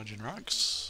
dodging rocks.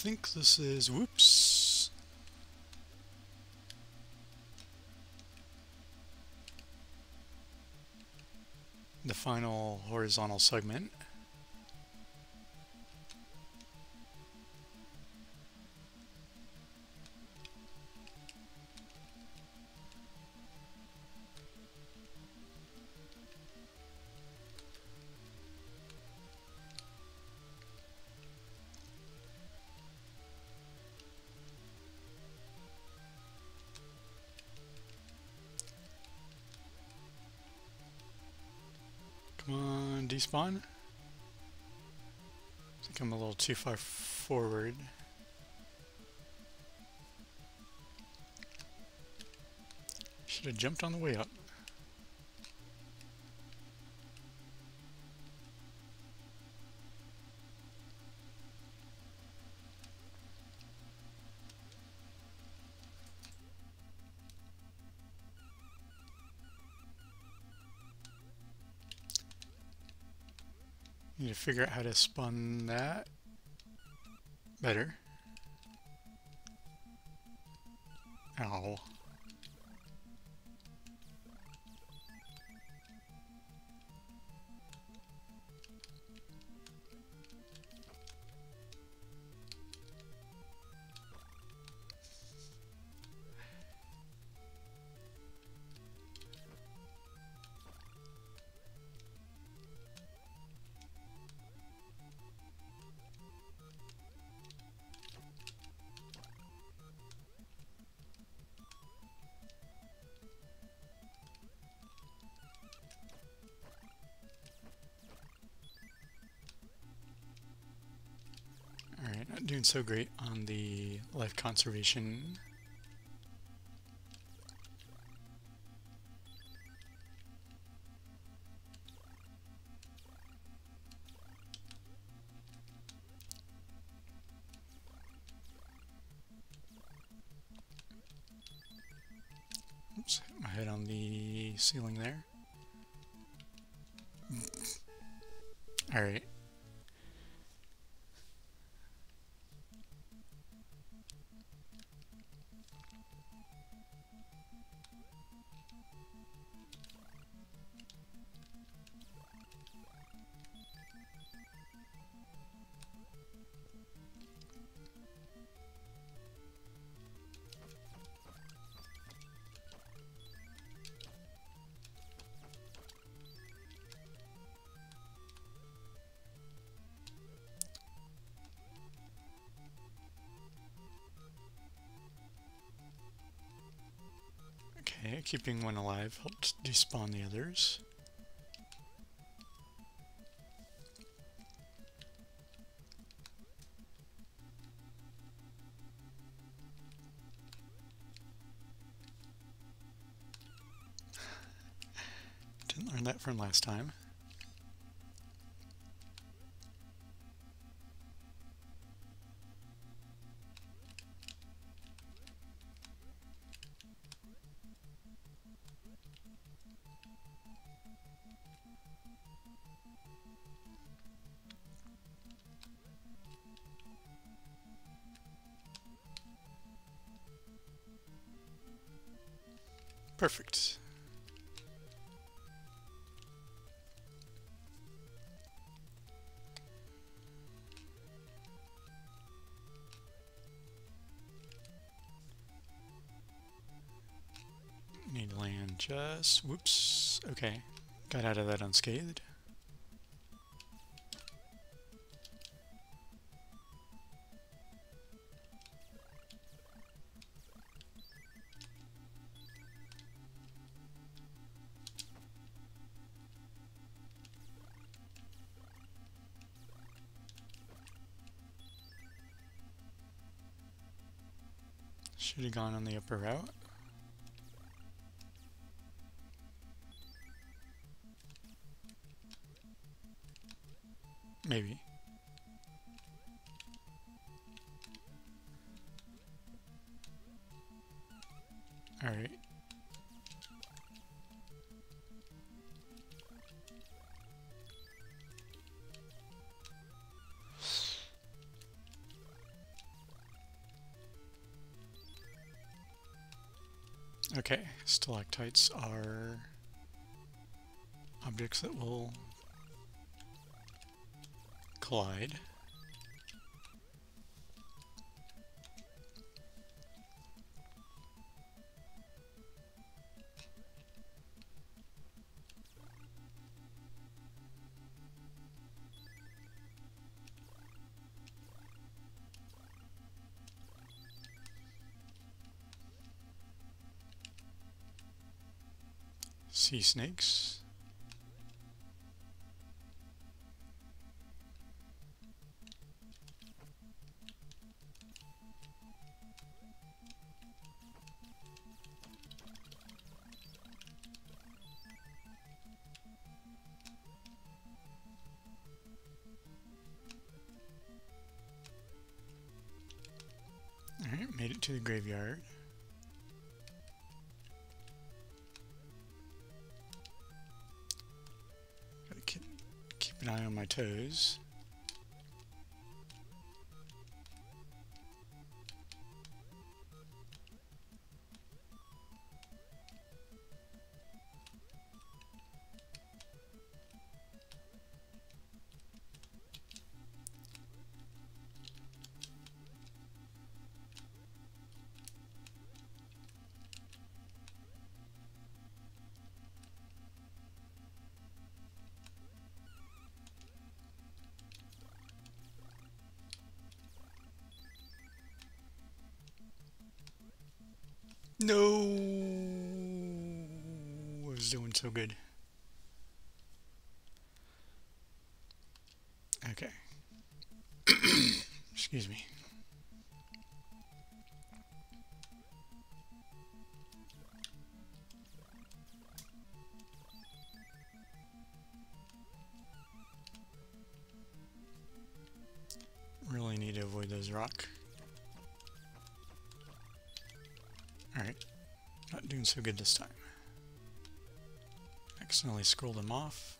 Think this is, whoops. The final horizontal segment. I think I'm a little too far forward. Should have jumped on the way up. Need to figure out how to spawn that better. Ow. Doing so great on the life conservation. Keeping one alive helps despawn the others. Didn't learn that from last time. Perfect. Need to land just, whoops, okay. Got out of that unscathed. Gone on the upper route. Maybe. Stalactites are objects that will collide. Sea snakes. My Doing so good. Okay. Excuse me. Really need to avoid those rock. Alright, not doing so good this time. Accidentally scrolled them off.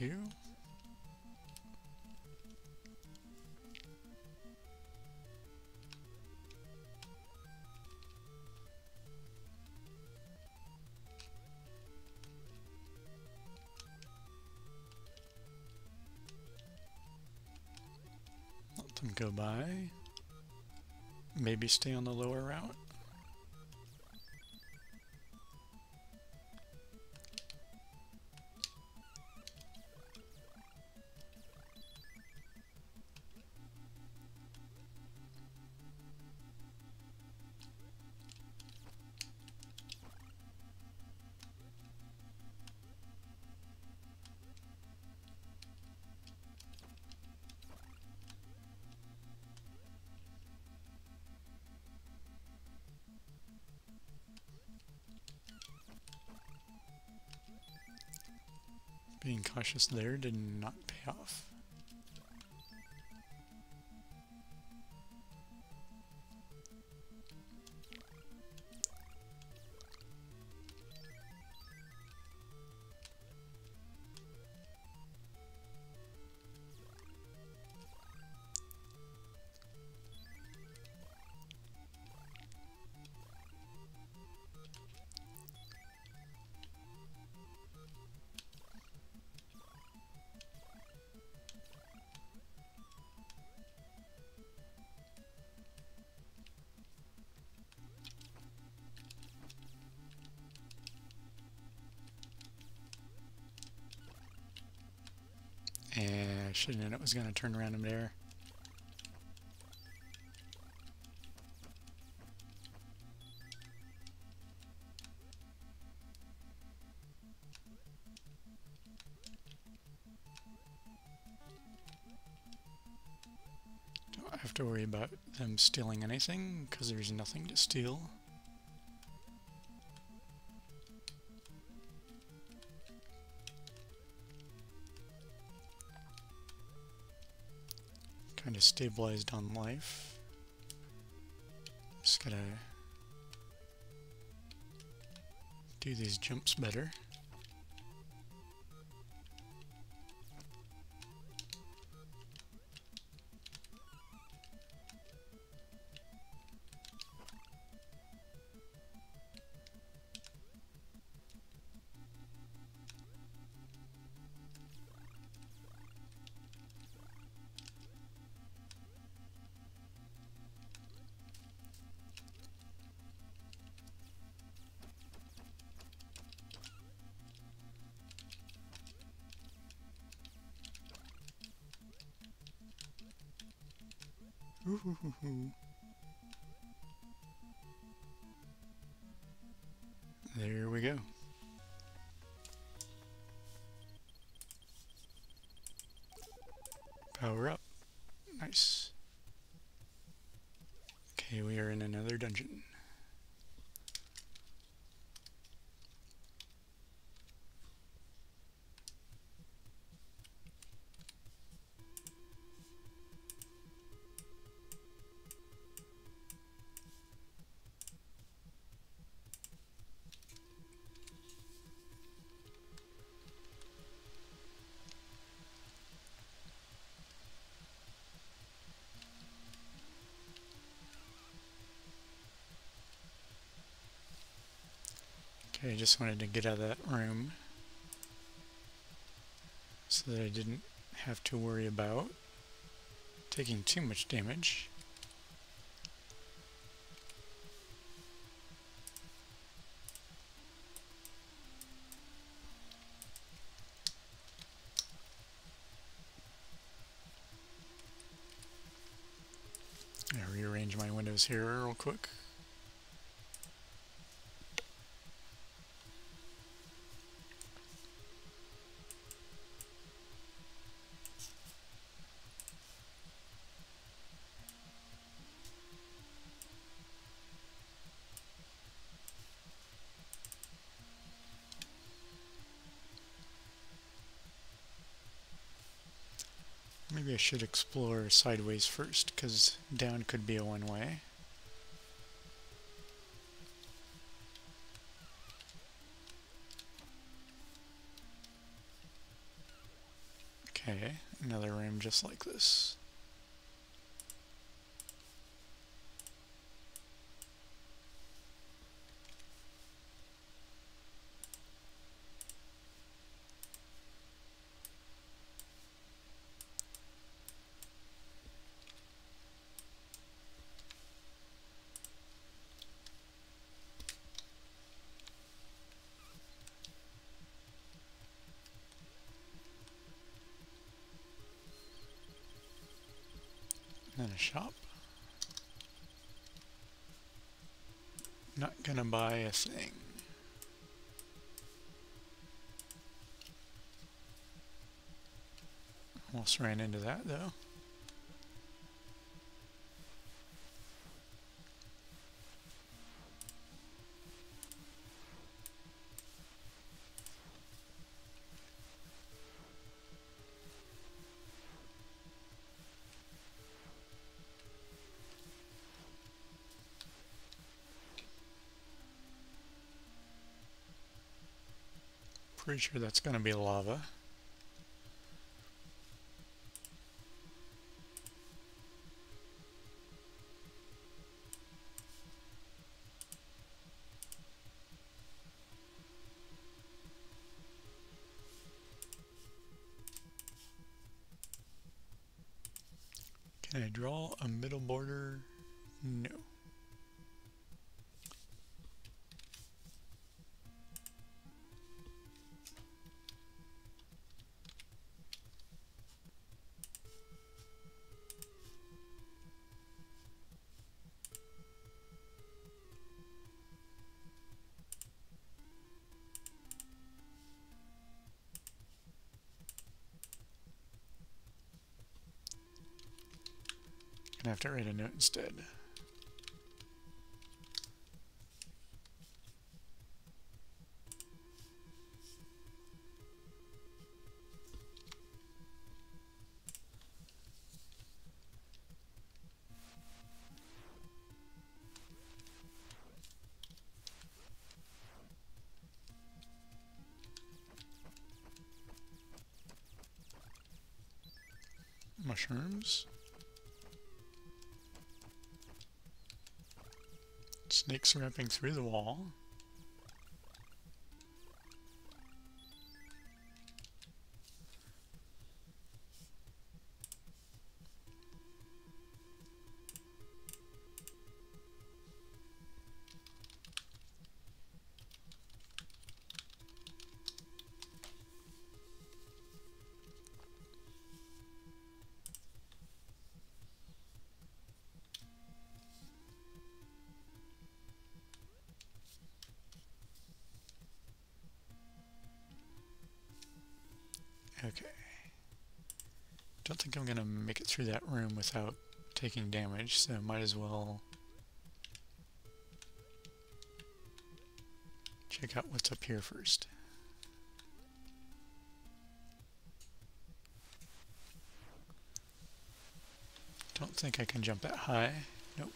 You. Let them go by. Maybe stay on the lower route. Being cautious there did not pay off. Known it was going to turn around in there. Don't have to worry about them stealing anything because there's nothing to steal. Stabilized on life. Just gotta do these jumps better. There we go. I just wanted to get out of that room so that I didn't have to worry about taking too much damage. i rearrange my windows here real quick. Should explore sideways first, because down could be a one-way. Okay, another room just like this. Shop. Not gonna buy a thing. Almost ran into that though. Pretty sure that's going to be lava. Gonna have to write a note instead. mushrooms. Snakes ramping through the wall. Through that room without taking damage, so might as well check out what's up here first. Don't think I can jump that high. Nope.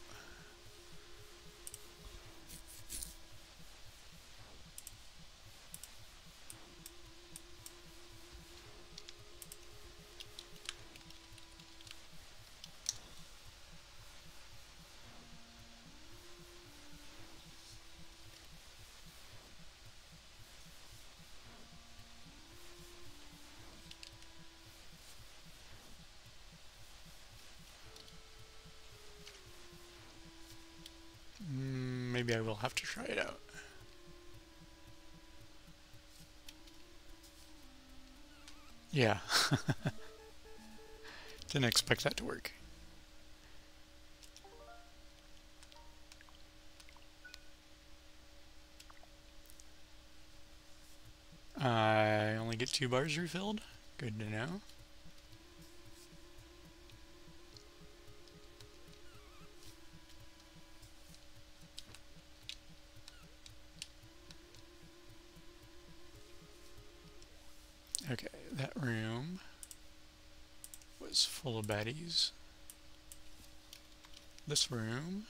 Mm, maybe I will have to try it out. Yeah. Didn't expect that to work. I only get two bars refilled. Good to know. Full of baddies. This room.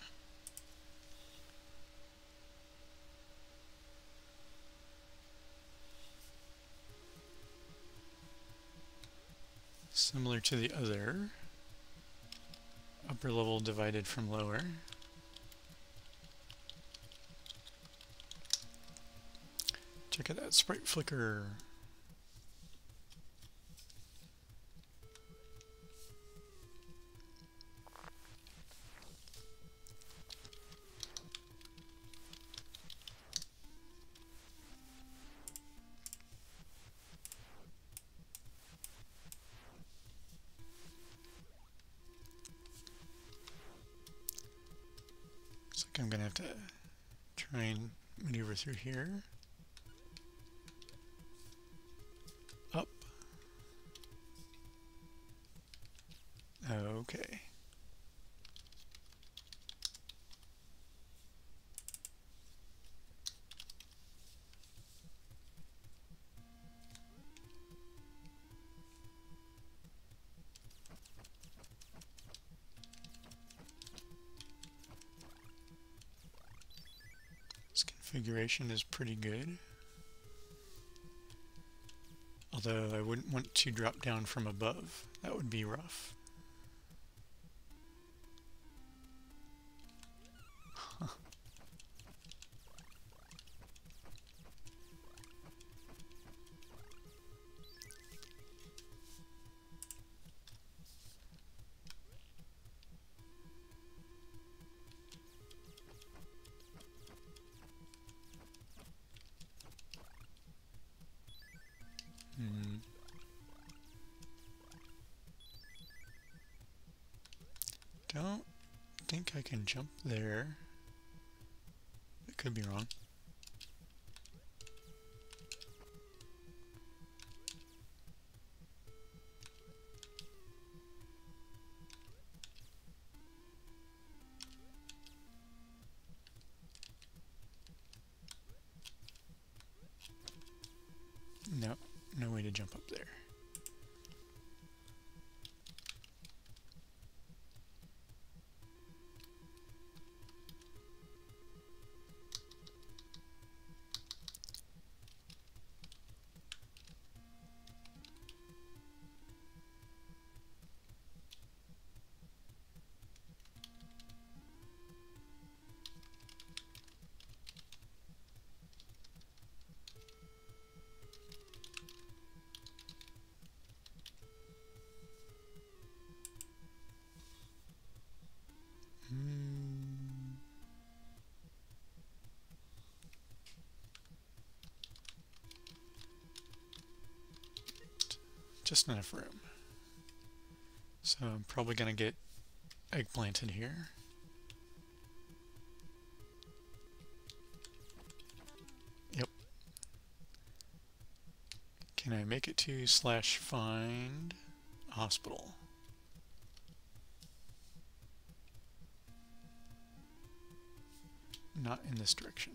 Similar to the other. Upper level divided from lower. Check out that sprite flicker through here. Configuration is pretty good. Although I wouldn't want to drop down from above. That would be rough. Jump there. I could be wrong. Just enough room. So I'm probably going to get eggplant in here. Yep. Can I make it to slash find hospital? Not in this direction.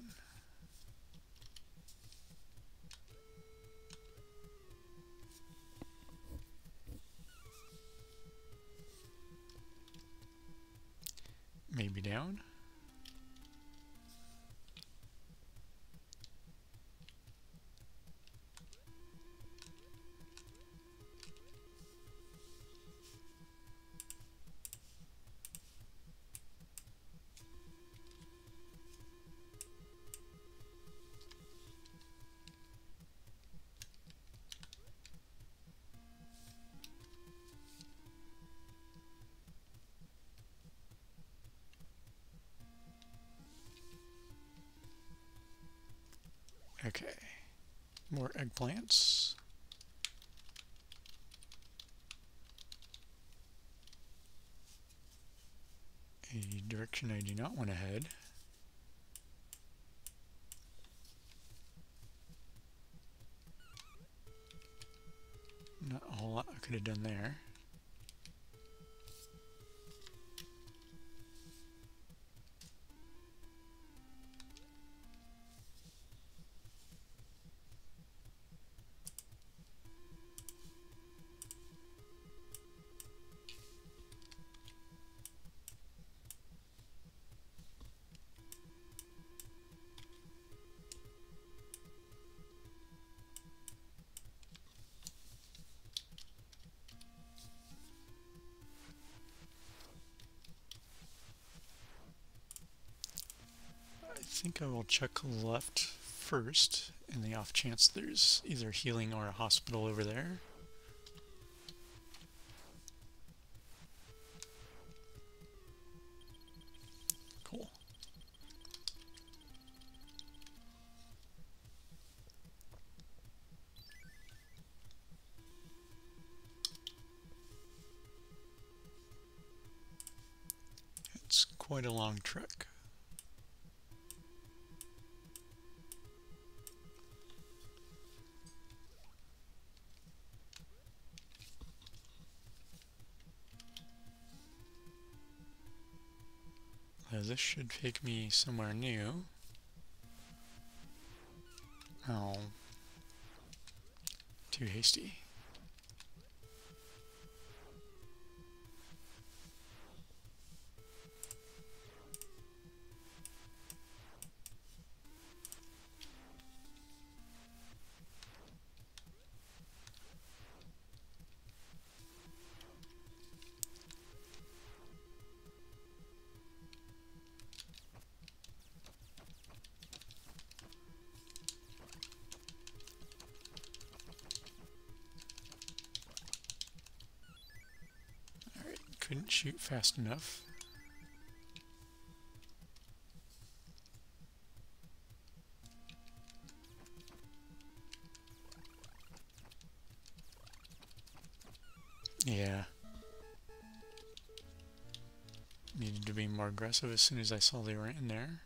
Eggplants. A direction I do not want to head. Not a whole lot I could have done there. Think I will check left first in the off chance there's either healing or a hospital over there. Cool. It's quite a long trek. This should take me somewhere new. Oh. Too hasty. Shoot fast enough. Yeah. Needed to be more aggressive as soon as I saw they were in there.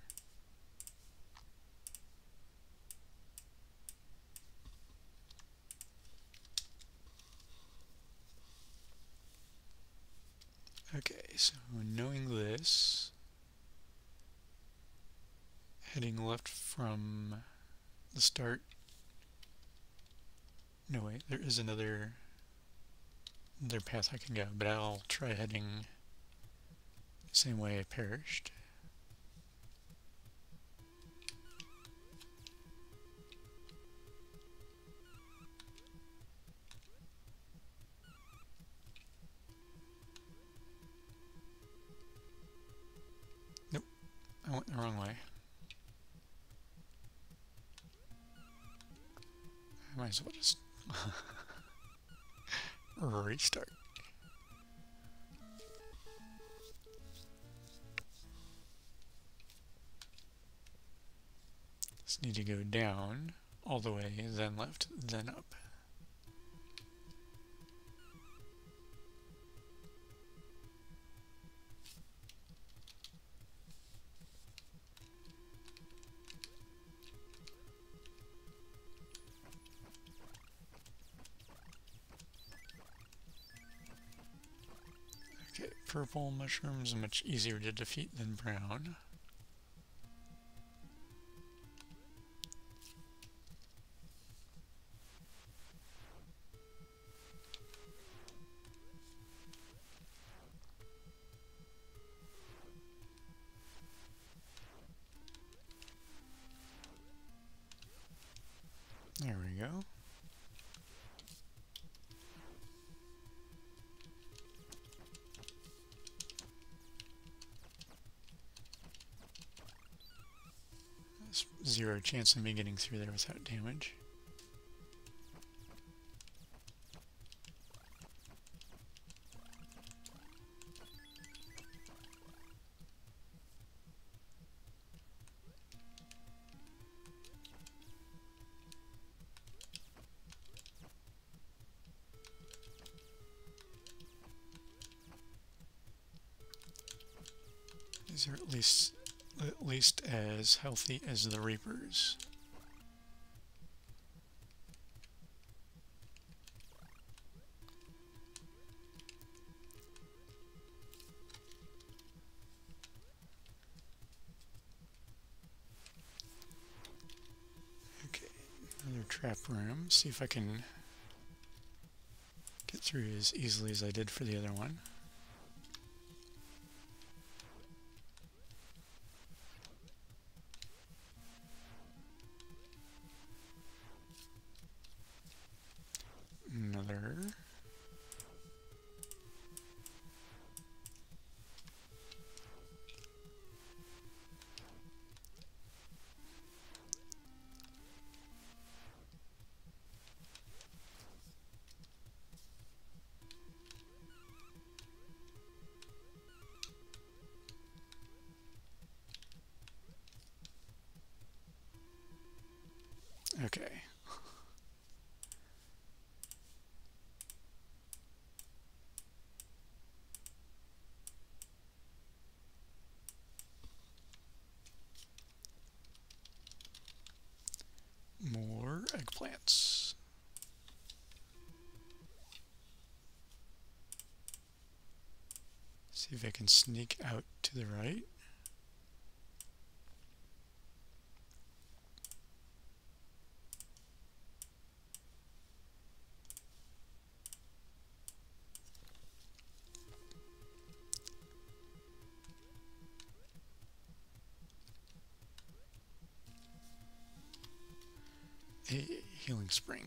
Okay, so knowing this, heading left from the start no way, there is another another path I can go, but I'll try heading the same way I perished. Nope, I went the wrong way. I might as well just restart. Just need to go down all the way, then left, then up. Purple mushrooms are much easier to defeat than brown. Chance of me getting through there without damage. These are at least at least as healthy as the Reapers. Okay, another trap room. See if I can get through as easily as I did for the other one. Sneak out to the right. A healing spring.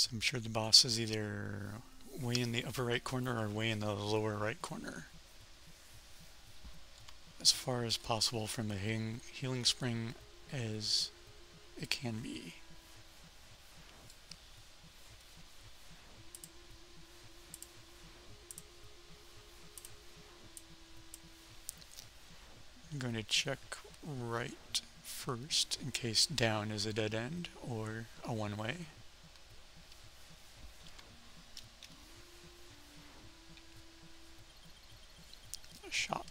So I'm sure the boss is either way in the upper right corner or way in the lower right corner. As far as possible from the healing, healing spring as it can be. I'm going to check right first in case down is a dead end or a one-way. Shop.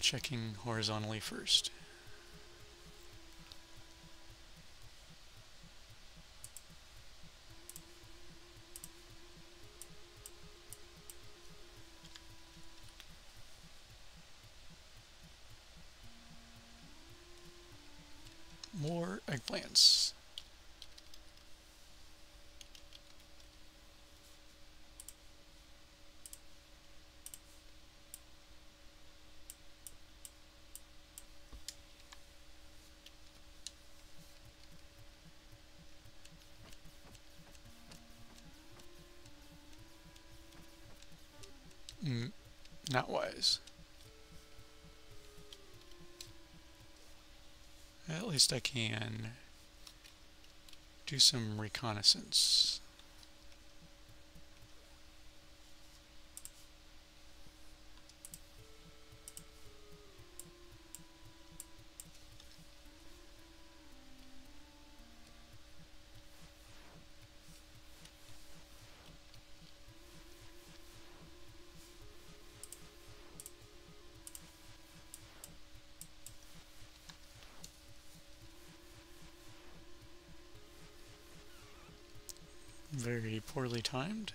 Checking horizontally first. More eggplants. Mm, not wise. At least I can do some reconnaissance. Very poorly timed.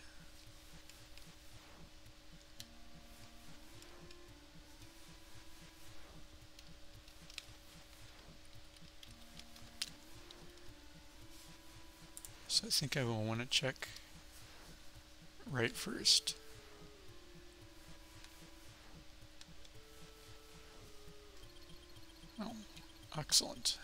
So I think I will want to check right first. Oh, excellent.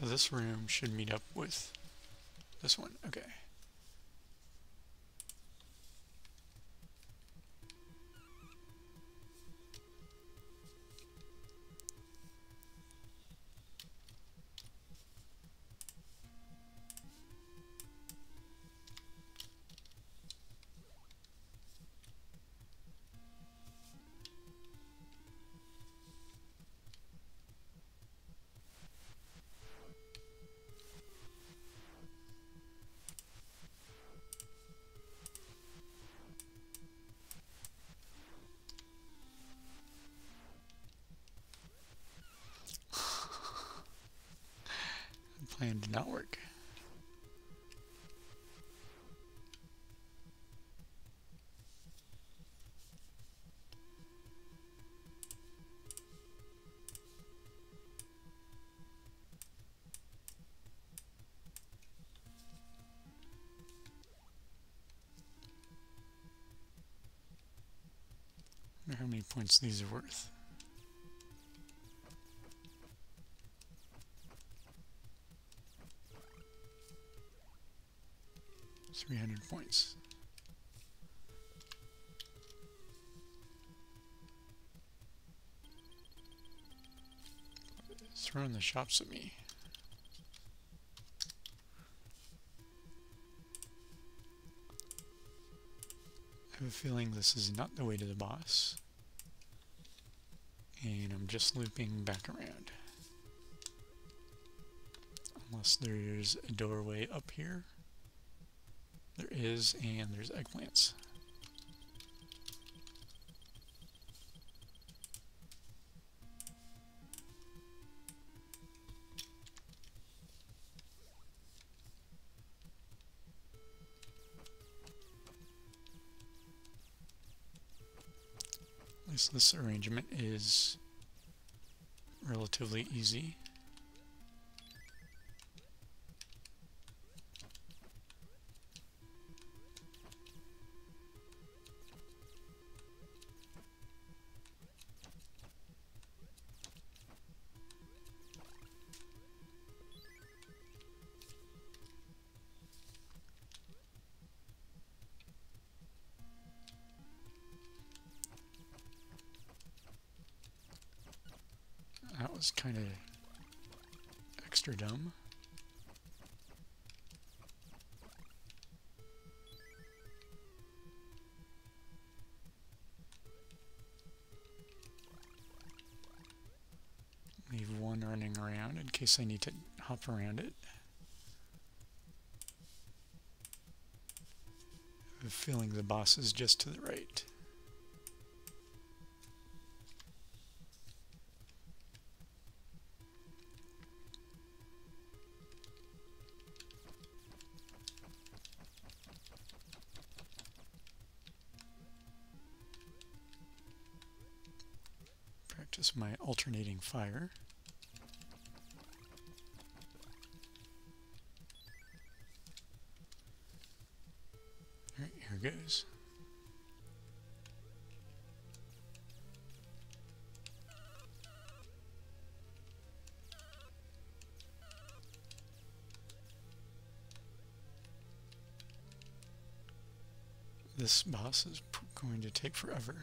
So this room should meet up with this one. Okay. How many points these are worth. 300 points. Throwing the shops at me. I have a feeling this is not the way to the boss. And I'm just looping back around. Unless there's a doorway up here. There is, and there's eggplants. Least this arrangement is relatively easy. Around in case I need to hop around it. I feeling the boss is just to the right. practice my alternating fire. Goes. This boss is going to take forever.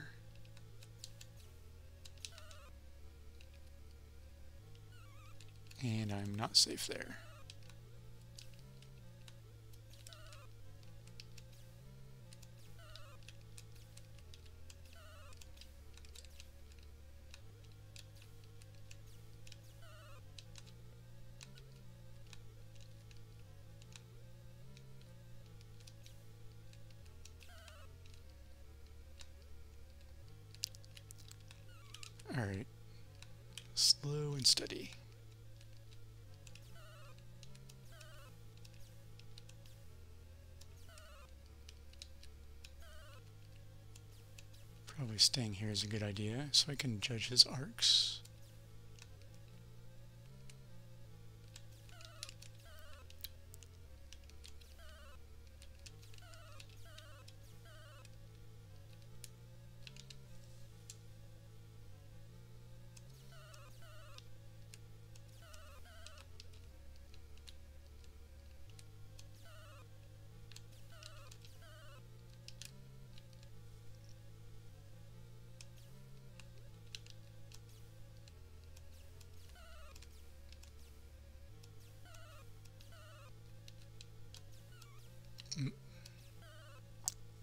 And I'm not safe there. Staying here is a good idea, so I can judge his arcs.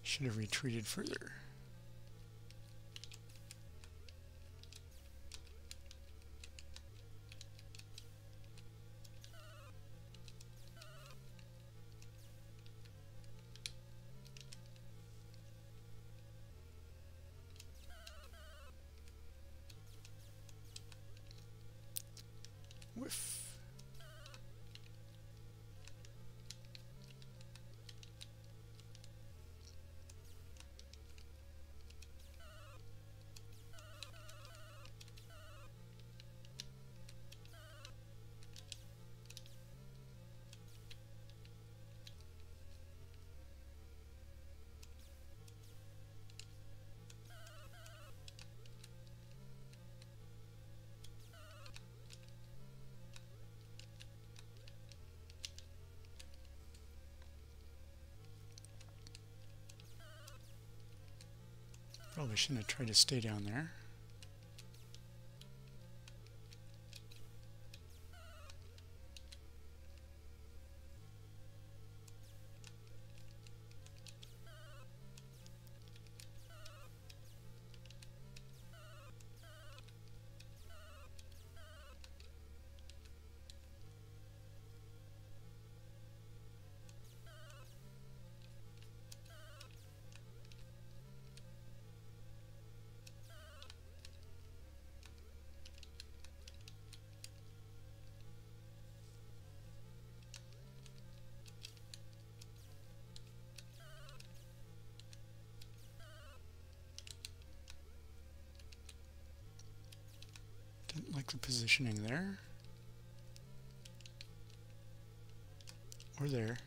Should have retreated further. Probably shouldn't have tried to stay down there. The positioning there. Or there.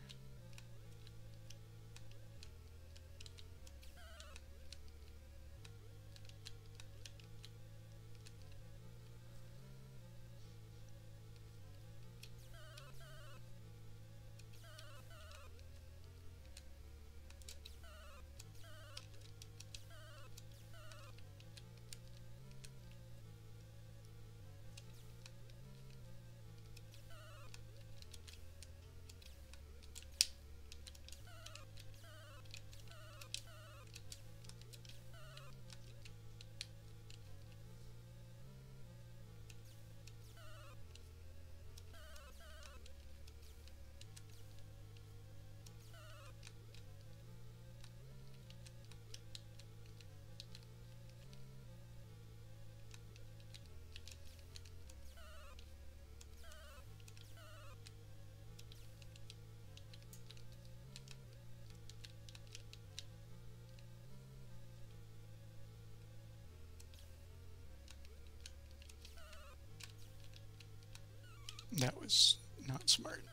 That was not smart.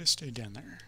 Could stayed down there.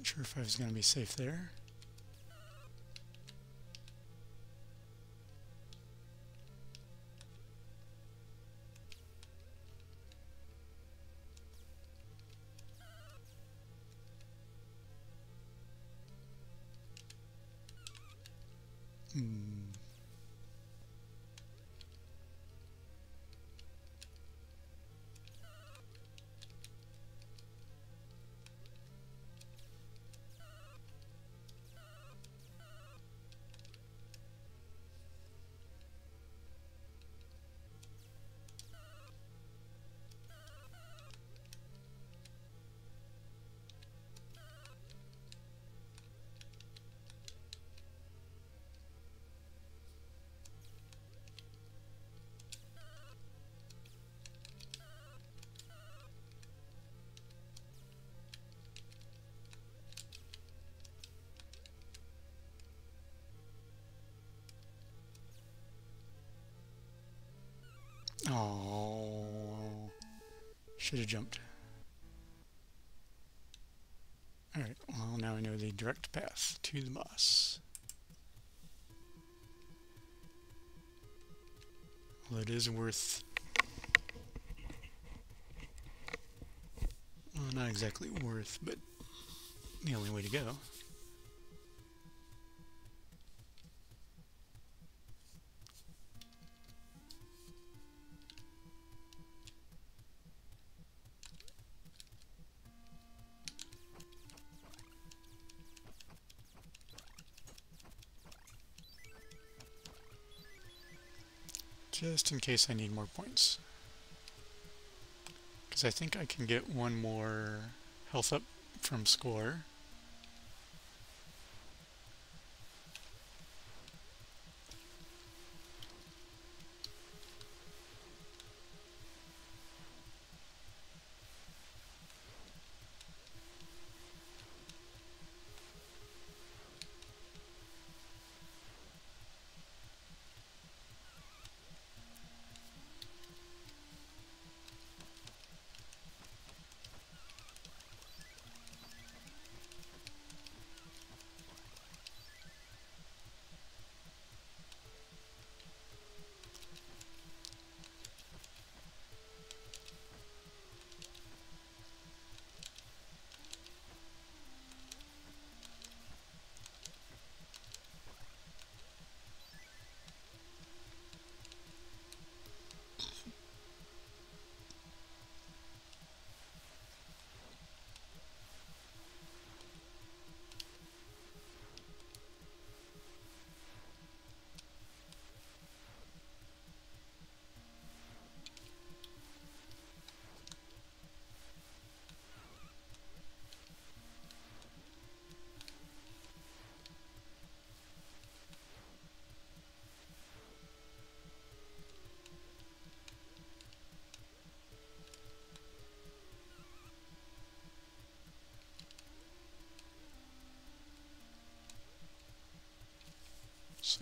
Wasn't sure if I was going to be safe there. Hmm. Oh, should have jumped. Alright, well now I know the direct path to the boss. Well, it is worth... Well, not exactly worth, but the only way to go. Just in case I need more points. Because I think I can get one more health up from score.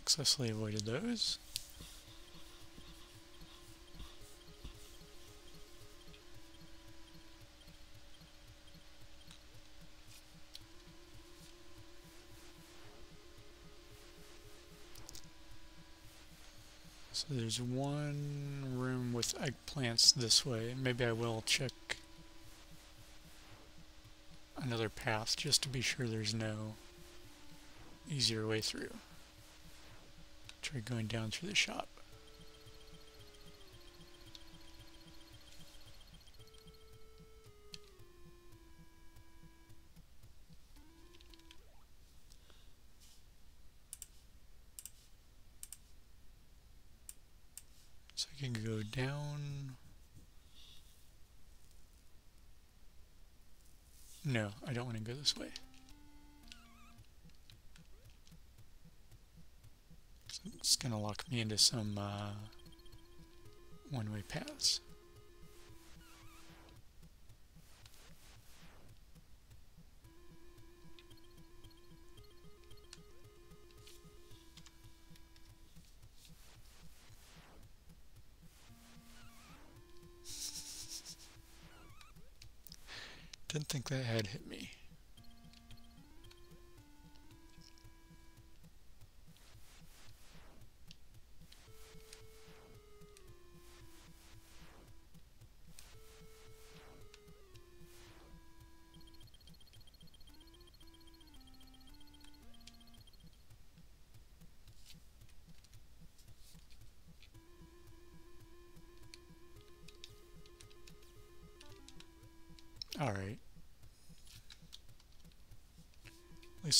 Successfully avoided those. So there's one room with eggplants this way. Maybe I will check another path just to be sure there's no easier way through. Try going down through the shop. So I can go down. No, I don't want to go this way. So it's going to lock me into some uh, one-way paths. Didn't think that had hit me.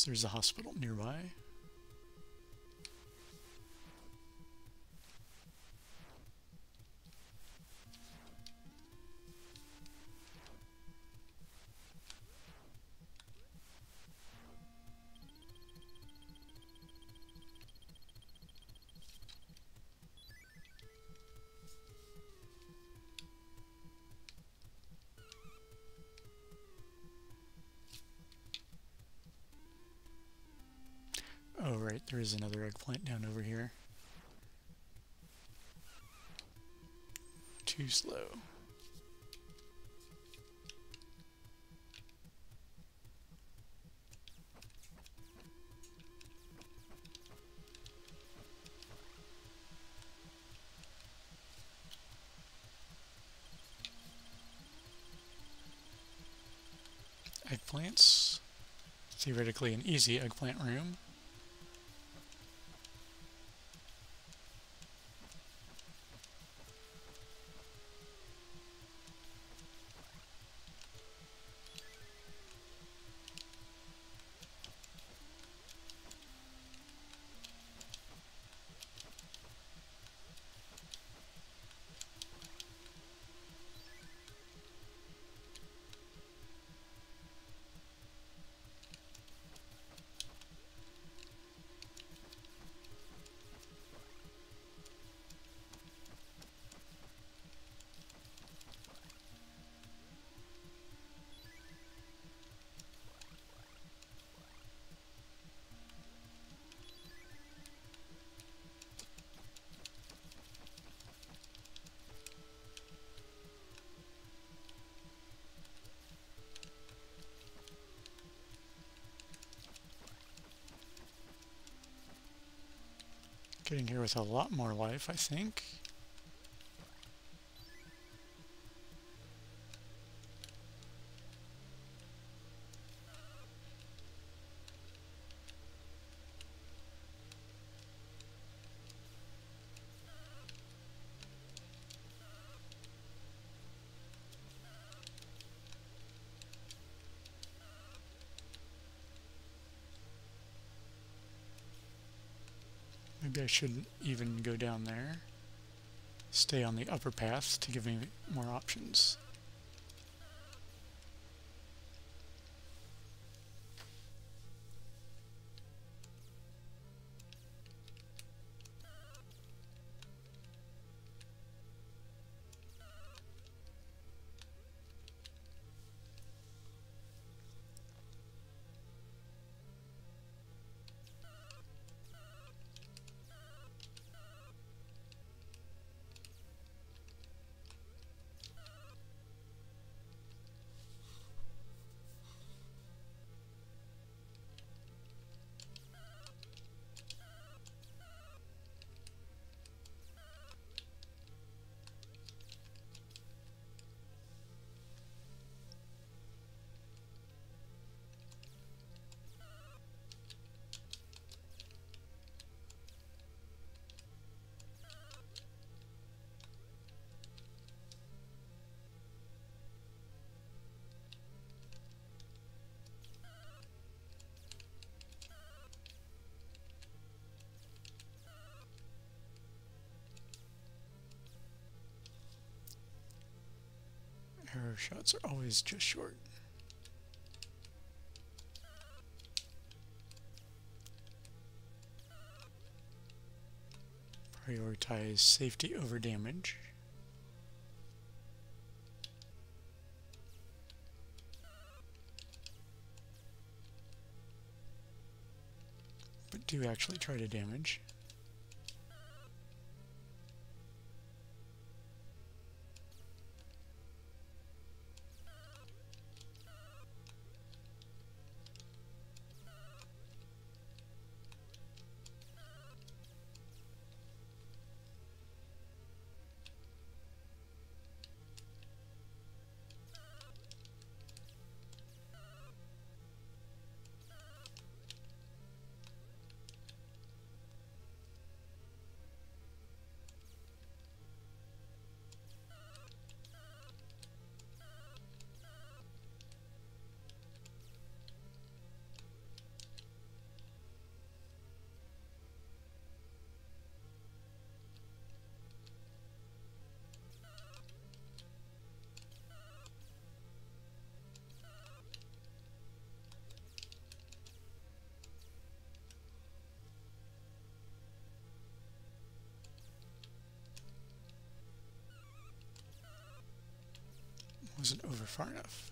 There's a hospital nearby. There is another eggplant down over here. Too slow. Eggplants. Theoretically an easy eggplant room. Here with a lot more life, I think. Maybe I shouldn't even go down there. Stay on the upper path to give me more options. Arrow shots are always just short. Prioritize safety over damage. But do actually try to damage. Wasn't over far enough.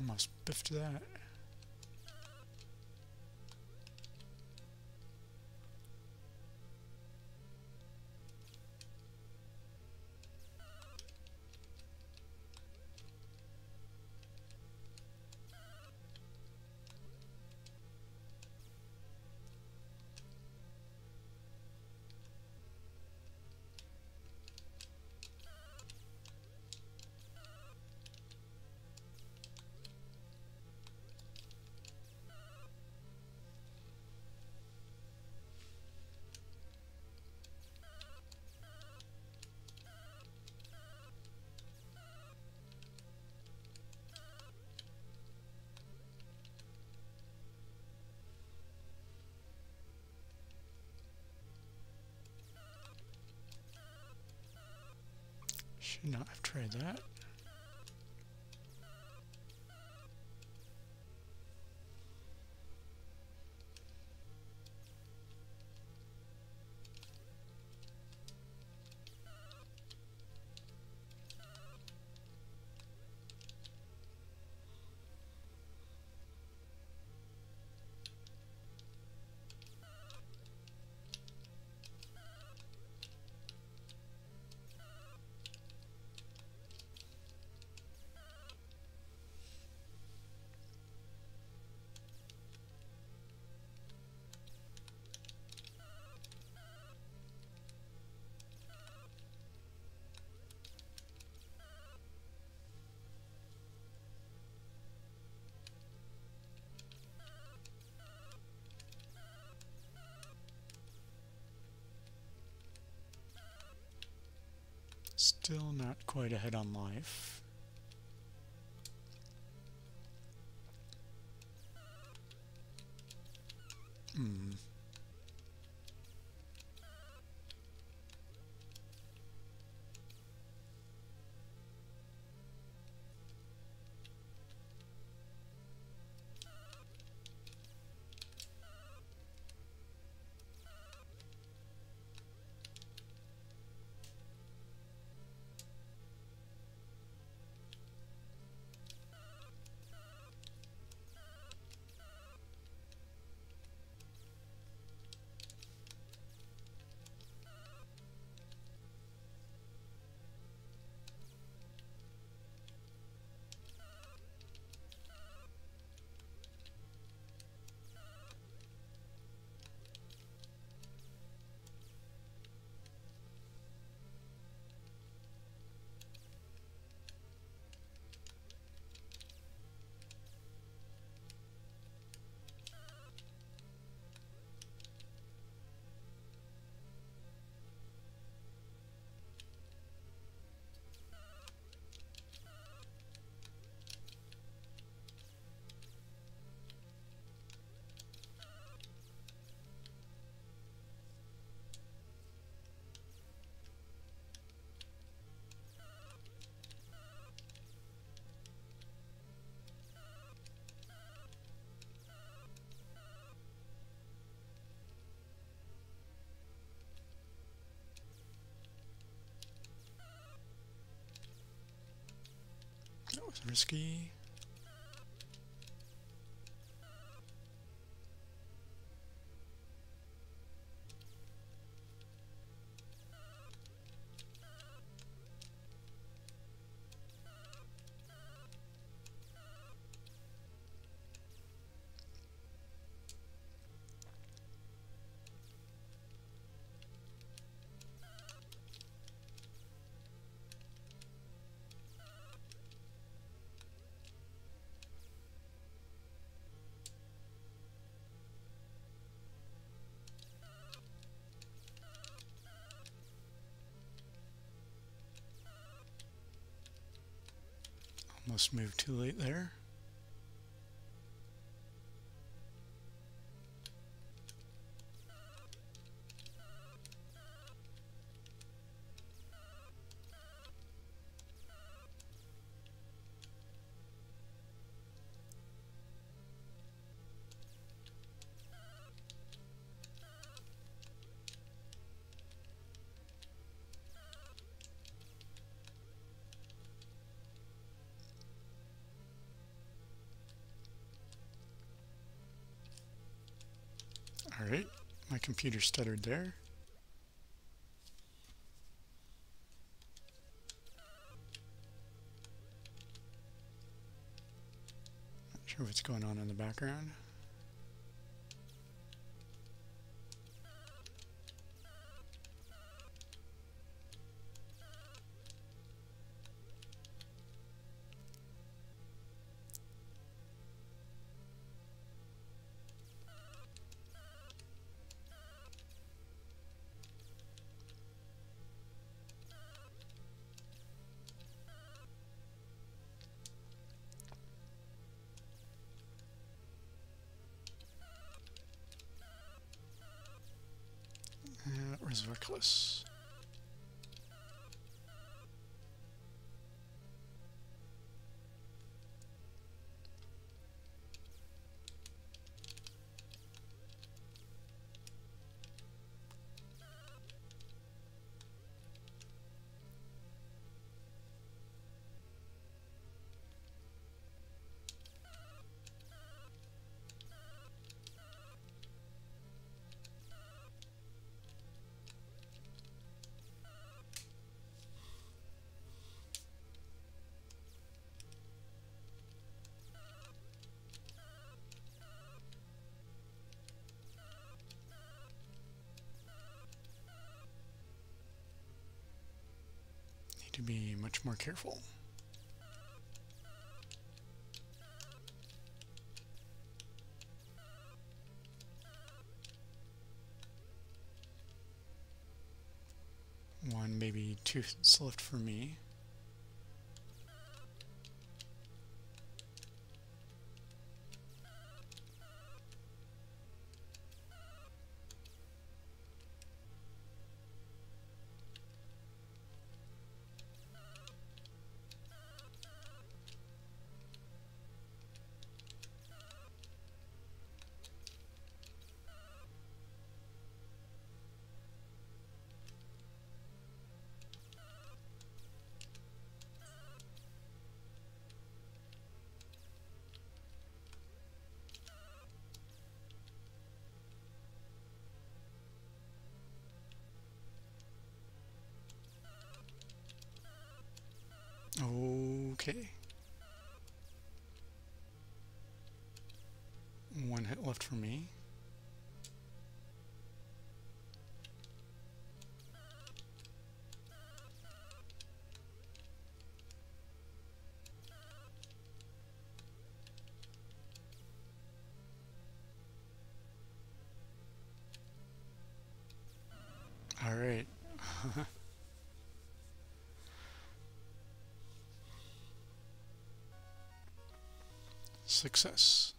Almost biffed that. Should I've tried that. Still not quite ahead on life. Was risky. Almost moved too late there. Computer stuttered there. Not sure what's going on in the background. Is reckless. To be much more careful. One, maybe two left for me. Left for me. All right. Success.